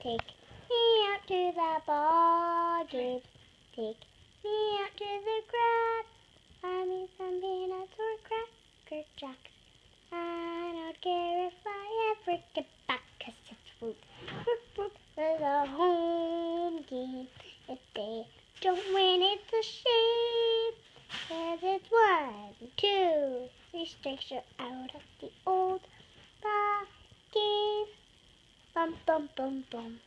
Take me out to the ball game. Take me out to the crab. I mean some peanuts or cracker jacks. I don't care if I ever get back 'cause it's food. For the home team. If they don't win, it's a shame. 'Cause it's one, two, three strikes you're out of the old pam, pam, pam, pam.